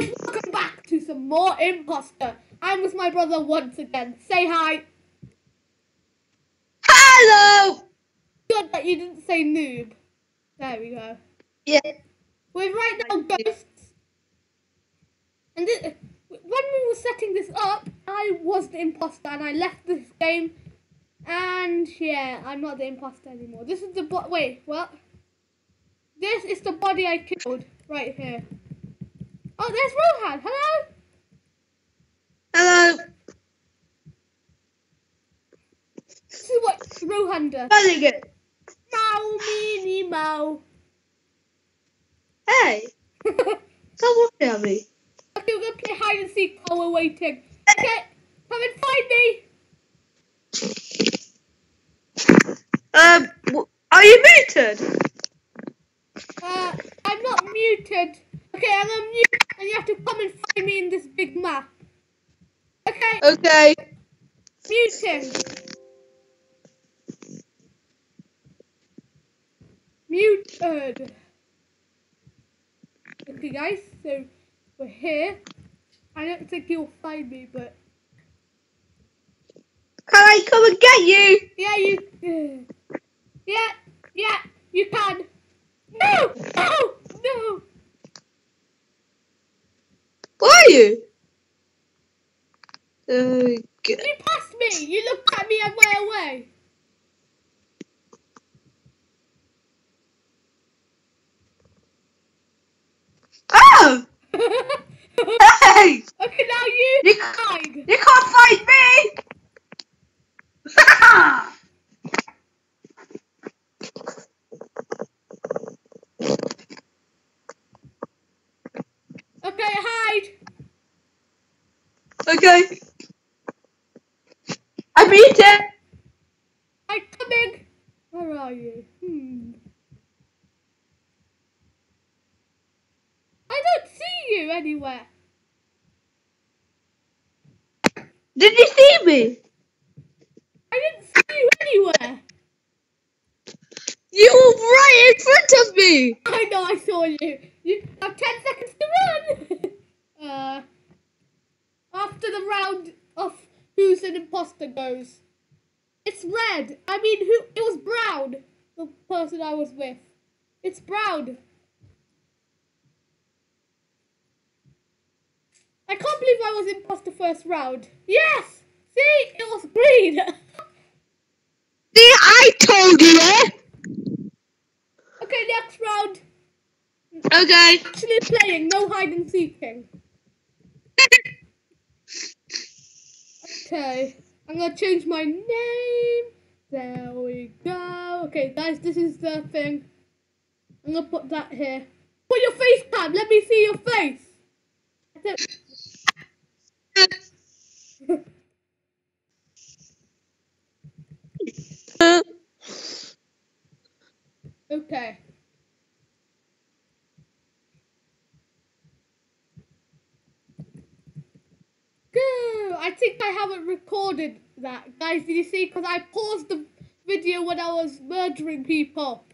guys, welcome back to some more imposter. I'm with my brother once again. Say hi. Hello. Good that you didn't say noob. There we go. Yeah. We're right now ghosts. And this, when we were setting this up, I was the imposter and I left this game. And yeah, I'm not the imposter anymore. This is the bo- wait, what? This is the body I killed right here. Oh, there's Rohan. Hello. Hello. This what Rohan does. Very good. Mow, meeny, mow. Hey, come look at me. Okay, we're gonna play hide and seek while we're waiting. Okay, come and find me. Um, are you muted? Uh, I'm not muted. Okay, I'm gonna mute, and you have to come and find me in this big map. Okay, Okay. muting. Muted. Okay, guys, so we're here. I don't think you'll find me, but Can I come and get you? yeah, you. Yeah, yeah, you can. No, oh, no, no. Where are you? Oh, okay. You passed me. You looked at me and went away. Oh! Hey! okay, now you You, hide. you can't fight me! Okay, hide. okay. I beat it! I'm coming. Where are you? Hmm. I don't see you anywhere. Did you see me? I didn't see you anywhere. You were right in front of me! I know I saw you. You have ten seconds to run. uh, after the round of who's an imposter goes, it's red. I mean, who? It was brown. The person I was with. It's brown. I can't believe I was imposter first round. Yes. See, it was green. See, I told you okay, next round. Okay. Actually playing, no hide and seeking. Okay, I'm gonna change my name. There we go. Okay, guys, this is the thing. I'm gonna put that here. Put your face cam. Let me see your face. I don't- uh. Okay. Good. I think I haven't recorded that, guys. Did you see? Because I paused the video when I was murdering people.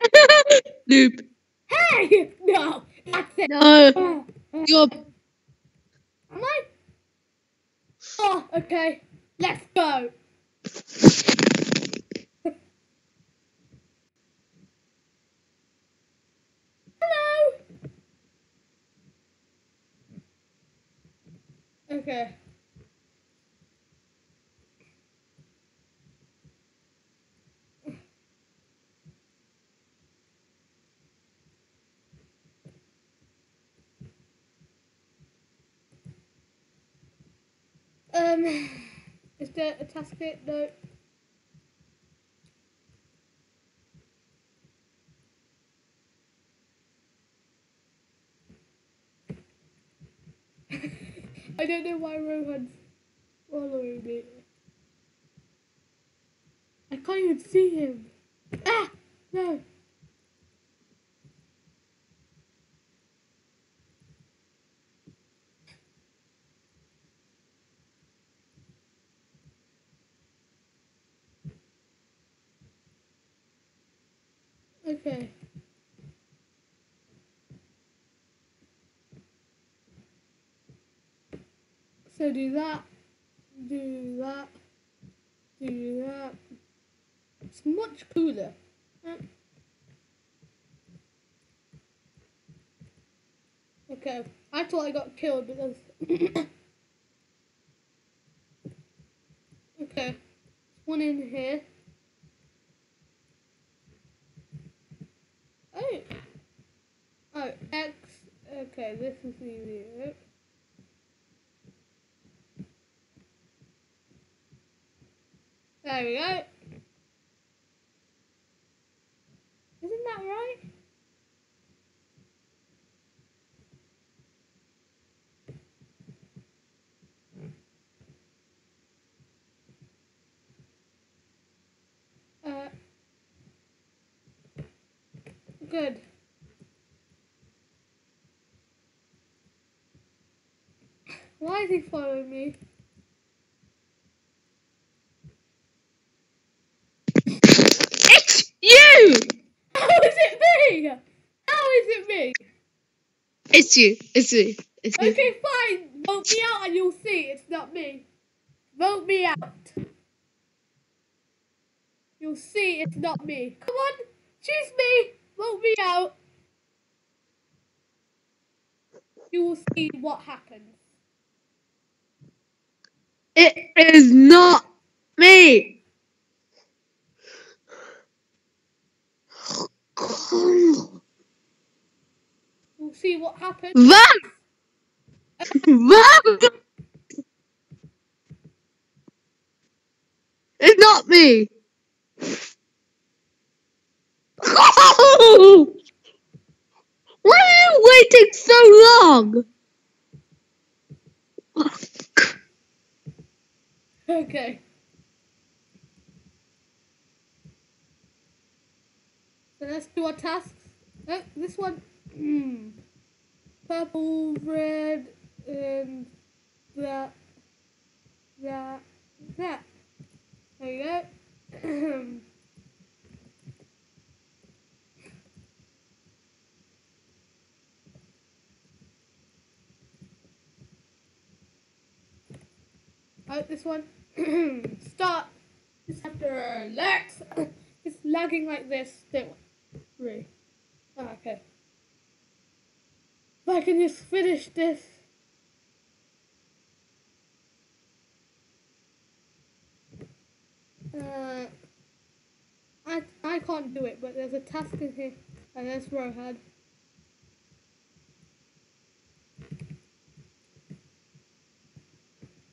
Noob. Hey! No, that's it. No, you're. Am I? Oh, okay. Let's go. Hello. Okay. Um, is there a task bit? No. Don't know why Rohan's following me. I can't even see him. Ah! No. Okay. So do that, do that, do that. It's much cooler. Okay, I thought I got killed because. okay, one in here. Oh, oh X. Okay, this is easier. There we go. Isn't that right? Uh, good. Why is he following me? It's you! How is it me? How is it me? It's you. It's you. It's you. Okay, fine. Vote me out and you'll see it's not me. Vote me out. You'll see it's not me. Come on, choose me. Vote me out. You will see what happens. It is not me. You'll see what happens. Run! Run! It's not me. Why are you waiting so long? Okay. So let's do our tasks. Oh, this one. Hmm. Purple, red, and that, that, that. There you go. Oh, this one. Start. Just have to relax. it's lagging like this. Don't worry. Oh, okay. If I can just finish this. Uh, I I can't do it, but there's a task in here, and there's Rohad.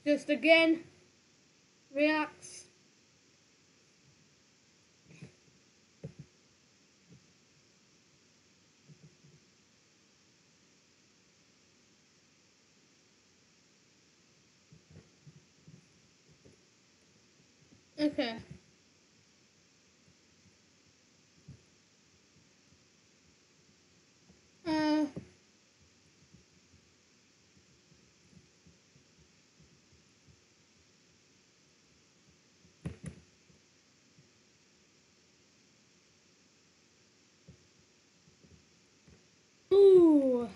Just again, reacts. Okay. Uh, ooh.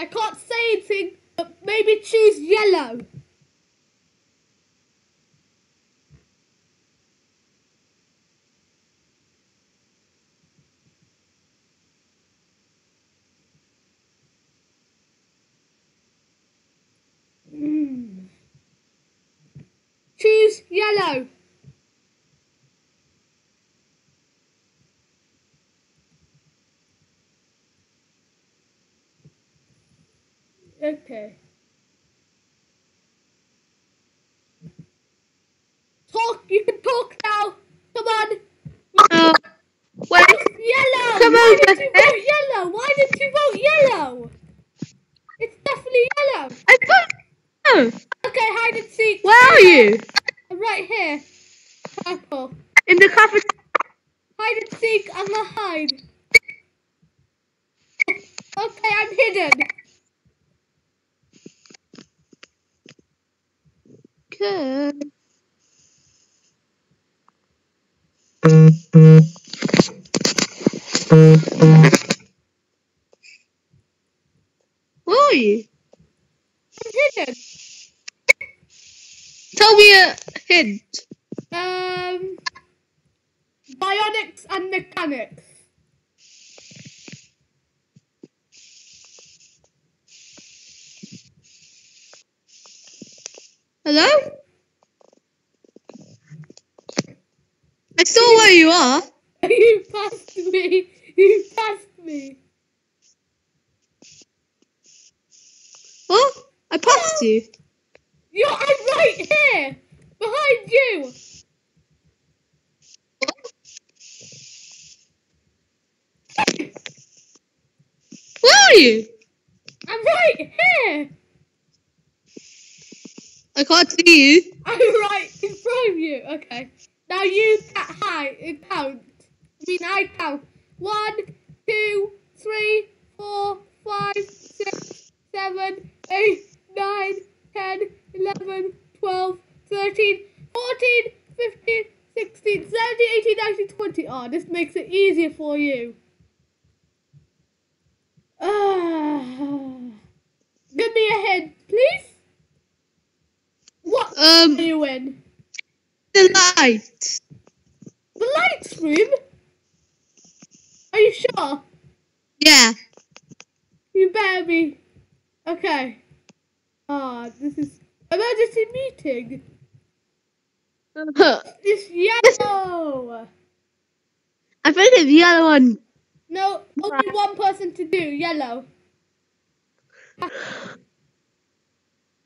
I can't say anything, but maybe choose yellow. Mm. Choose yellow. Okay. Talk. You can talk now. Come on. Uh, wait, Yellow. Come Why over. did you vote yellow? Why did you vote yellow? It's definitely yellow. I don't know. Okay, hide and seek. Where are you? I'm Right here. Purple. In the cafeteria. Hide and seek. I'm gonna hide. Okay, I'm hidden. good. Why? hidden. Tell me a hint. Um, bionics and mechanics. Hello? I saw where you are. You passed me. You passed me. What? I passed you. You're I'm right here, behind you. Where are you? I'm right here. I can't see you. I'm right in front of you. Okay. Now you ca- high count. I mean, I count. One, two, three, four, five, six, seven, eight, nine, ten, eleven, twelve, thirteen, fourteen, fifteen, sixteen, seventeen, eighteen, nineteen, twenty. Oh, this makes it easier for you. Ah. Give me a hint, please. What Um, are you in? the light. The lights room? Are you sure? Yeah. You better be. Okay. Ah, this is emergency meeting. It's yellow. I think it's the other one. No, only one person to do yellow.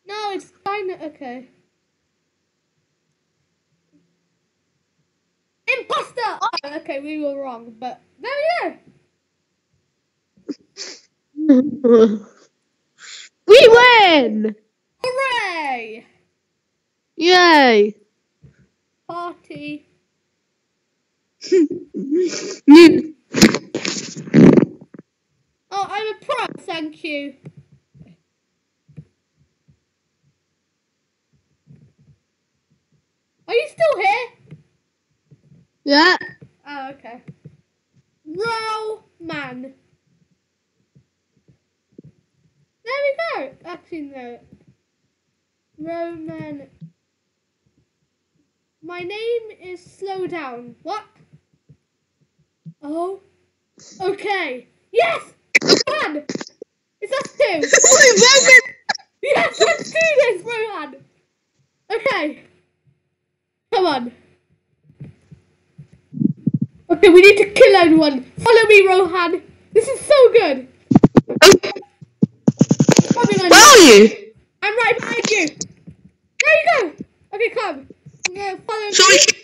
No, it's kind of okay. Imposter. Oh, okay, we were wrong, but there we go. we win! Hooray! Yay! Party. Oh, I'm a pro, thank you. Are you still here? Yeah. Oh, okay. Roman. There we go. Actually, no. Roman. My name is Slow Down. What? Oh. Okay. Yes! Roman! It's us two! Yes, let's do this, Rohan! Okay. Come on. Okay, we need to kill everyone. Follow me, Rohan. This is so good. Where are you? I'm right behind you. There you go. Okay, come. No, follow Sorry. me.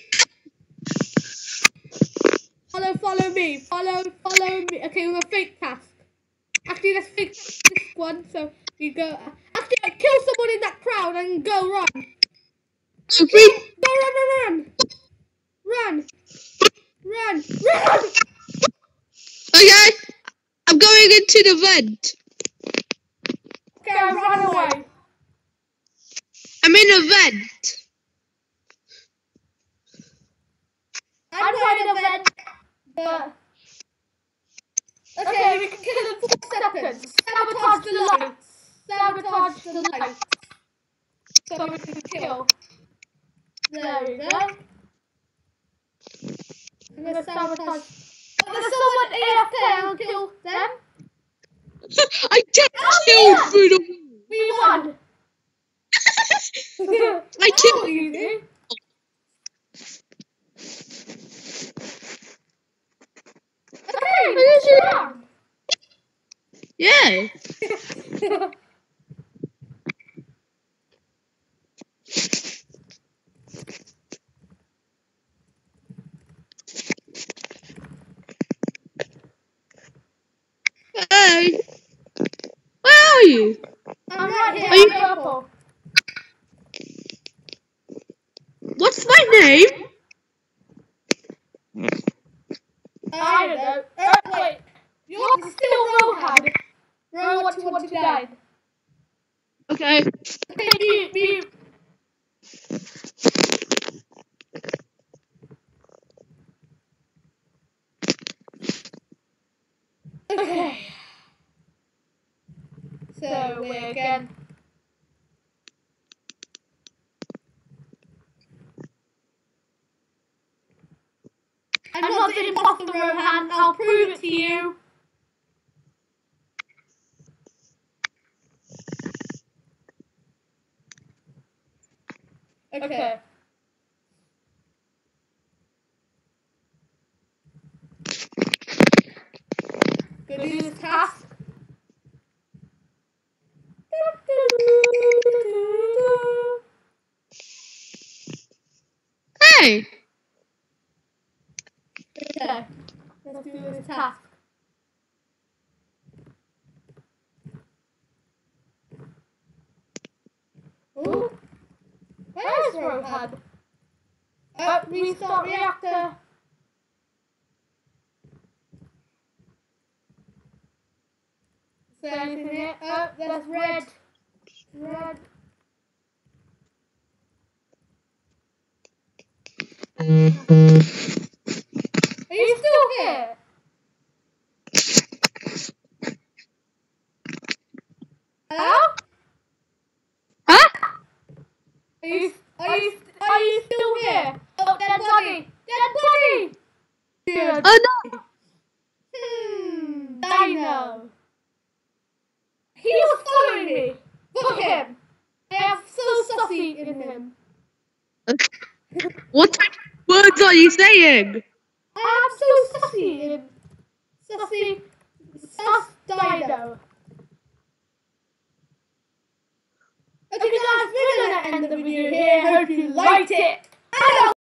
Follow, follow me. Follow, follow me. Okay, we're gonna fake task. Actually, let's fake this one. So you go. Actually, kill someone in that crowd and go run. Free. Go run, run, run. Run. Run. Run. Okay. I'm going into the vent. Okay, run away. I'm in a vent. I'm going to vent the. Okay, we can kill in four seconds. Sabotage the lights. Sabotage the lights. So we can kill. There we go. I'm gonna sabotage. Oh, someone AFK. I'll kill them. I just Oh, killed yeah. through the We won. I killed you do. Okay, next round. Yeah. Hey. Where are you? I'm right here. Are you- I'm purple. What's my name? I don't know. Oh, wait. You're still Rohan. Row 129. Okay. Okay, mute, mute. Okay. So we're again. I'm not the imposter, Rohan. I'll prove it to you. Okay. Go do this task. Hey! Okay. Let's do this task. Ooh. Where's Rohan? Oh, restart reactor. Is there anything here? Oh, there's red. Red. Are you still here? Hello? Huh? Are you are you are you still here? Oh, dead body! Dead body! Good. Oh no! Hmm. Dino. He was following me. Look at him. I am so sussy in him. What type of words are you saying? I am so sussy in sussy sus Dino. Okay guys, we're gonna end the video here. I Hope you liked it.